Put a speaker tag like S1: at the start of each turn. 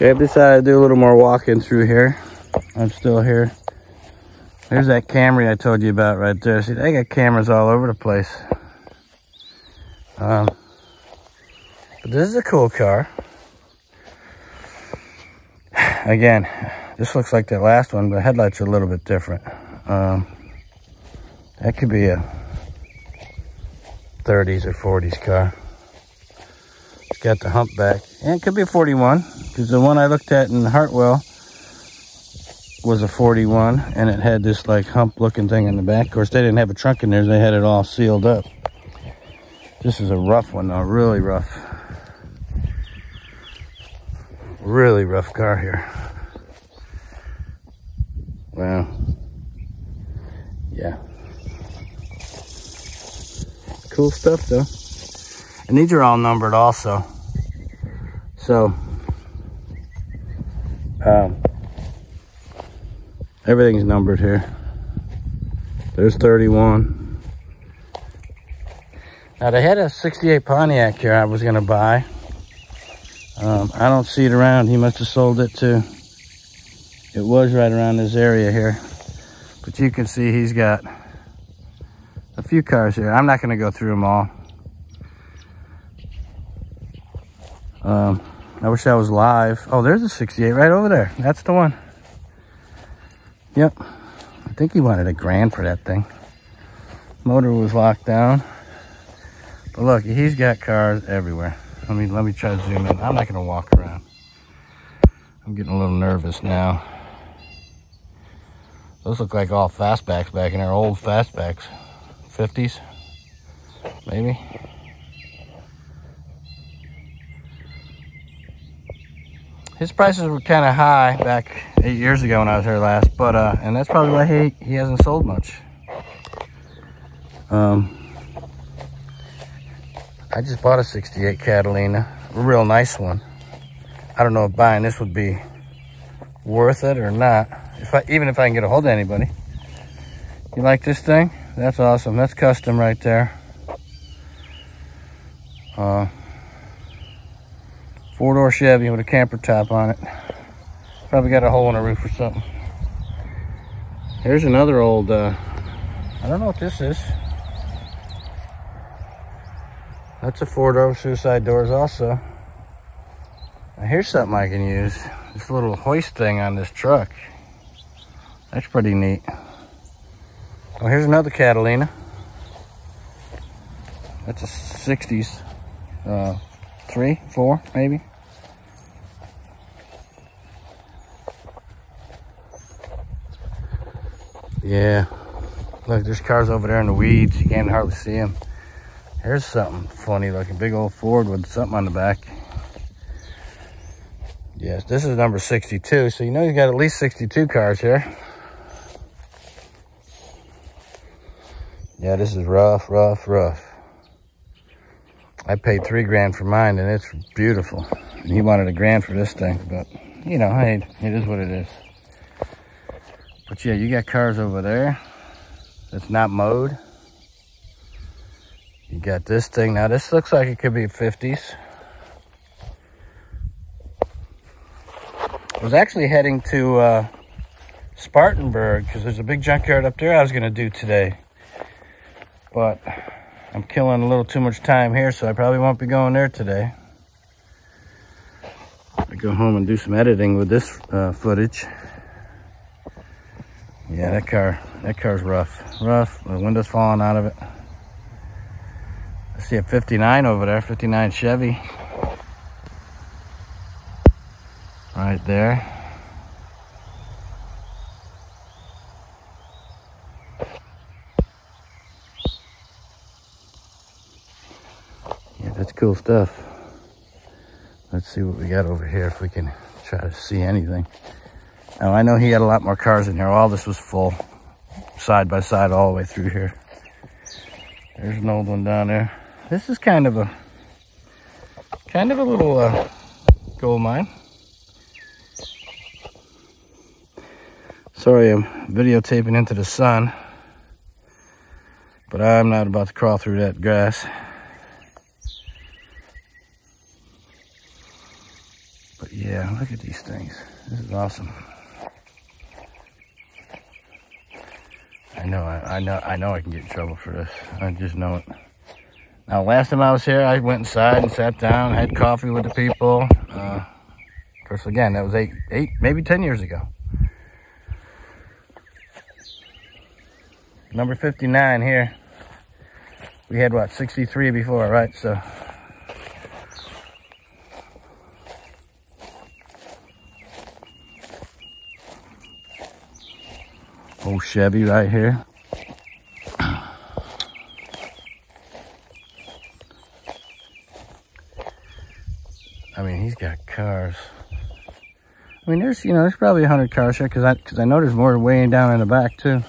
S1: Okay, I decided to do a little more walking through here. I'm still here. There's that Camry I told you about right there. See, they got cameras all over the place. Um, but this is a cool car. Again, this looks like that last one, but the headlights are a little bit different. Um, that could be a 30s or 40s car. Got the humpback. And it could be a 41, because the one I looked at in Hartwell was a 41 and it had this like hump looking thing in the back. Of course, they didn't have a trunk in there. They had it all sealed up. This is a rough one though, really rough. Really rough car here. Well, yeah. Cool stuff though. And these are all numbered also. So, um, Everything's numbered here. There's 31. Now they had a 68 Pontiac here I was gonna buy. Um, I don't see it around. He must have sold it to, It was right around this area here. But you can see he's got a few cars here. I'm not gonna go through them all. Um, I wish I was live. Oh, there's a 68 right over there. That's the one. Yep. I think he wanted a grand for that thing. Motor was locked down. But look, he's got cars everywhere. Let me let me try to zoom in. I'm not gonna walk around. I'm getting a little nervous now. Those look like all fastbacks back in there, old fastbacks. 50s, maybe. His prices were kind of high back eight years ago when I was here last, but uh, and that's probably why he he hasn't sold much. Um, I just bought a '68 Catalina, a real nice one. I don't know if buying this would be worth it or not. If I even if I can get a hold of anybody. You like this thing? That's awesome. That's custom right there. Uh, Four door Chevy with a camper top on it. Probably got a hole in the roof or something. Here's another old, uh, I don't know what this is. That's a four door suicide doors also. Now here's something I can use. This little hoist thing on this truck. That's pretty neat. Oh, here's another Catalina. That's a 60s. Uh, three, four, maybe. Yeah. Look, there's cars over there in the weeds. You can't hardly see them. Here's something funny looking. Big old Ford with something on the back. Yes, this is number 62. So you know you got at least 62 cars here. Yeah, this is rough, rough, rough. I paid three grand for mine and it's beautiful. And he wanted a grand for this thing, but you know, hey, it is what it is. But yeah, you got cars over there that's not mowed. You got this thing. Now this looks like it could be 50s. I was actually heading to uh, Spartanburg because there's a big junkyard up there I was going to do today. But I'm killing a little too much time here, so I probably won't be going there today. I go home and do some editing with this uh, footage. Yeah, that car, that car's rough. Rough, the window's falling out of it. I see a 59 over there, 59 Chevy. Right there. Yeah, that's cool stuff. Let's see what we got over here if we can try to see anything. Now I know he had a lot more cars in here. All this was full, side by side all the way through here. There's an old one down there. This is kind of a, kind of a little uh, gold mine. Sorry, I'm videotaping into the sun, but I'm not about to crawl through that grass. But yeah, look at these things. This is awesome. Know, I, I know, I know I can get in trouble for this. I just know it. Now, last time I was here, I went inside and sat down, had coffee with the people. Uh, of course, again, that was eight, eight, maybe 10 years ago. Number 59 here. We had, what, 63 before, right? So, old Chevy right here. I mean, he's got cars. I mean, there's, you know, there's probably a hundred cars here because I, cause I know there's more weighing down in the back too.